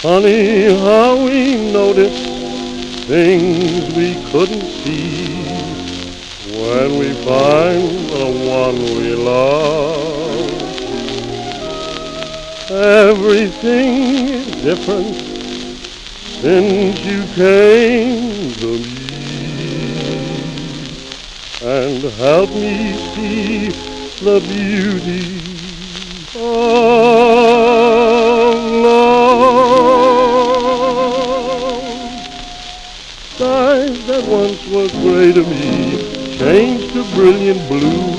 Funny how we notice things we couldn't see when we find the one we love. Everything is different since you came to me and help me see the beauty of that once was gray to me changed to brilliant blue.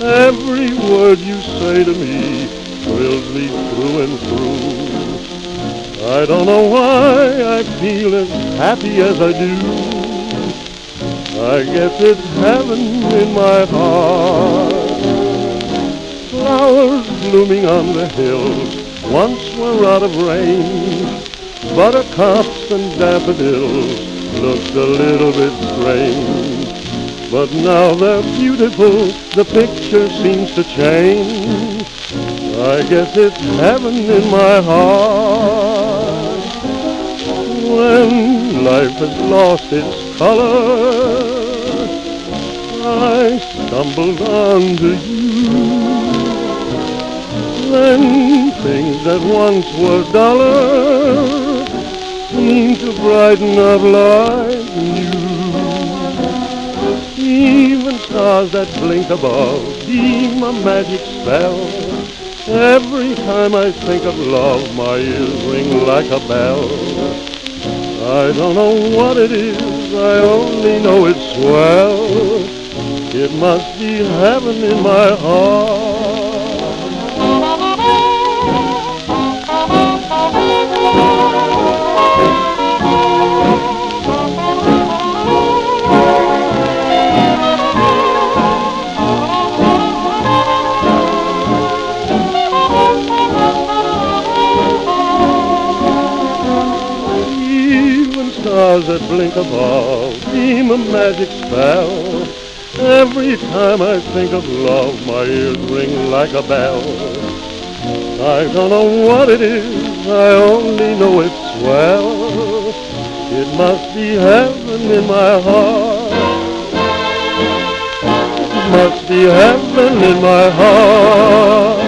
Every word you say to me thrills me through and through. I don't know why I feel as happy as I do. I guess it's heaven in my heart. Flowers blooming on the hills once were out of range. Buttercups and daffodils looked a little bit strange. But now they're beautiful, the picture seems to change. I guess it's heaven in my heart. When life has lost its color, I stumbled onto you. Then things that once were duller to brighten up new. Even stars that blink above seem a magic spell. Every time I think of love, my ears ring like a bell. I don't know what it is, I only know it's swell. It must be heaven in my heart. Stars that blink above seem a magic spell. Every time I think of love, my ears ring like a bell. I don't know what it is, I only know it's swell. It must be heaven in my heart. It must be heaven in my heart.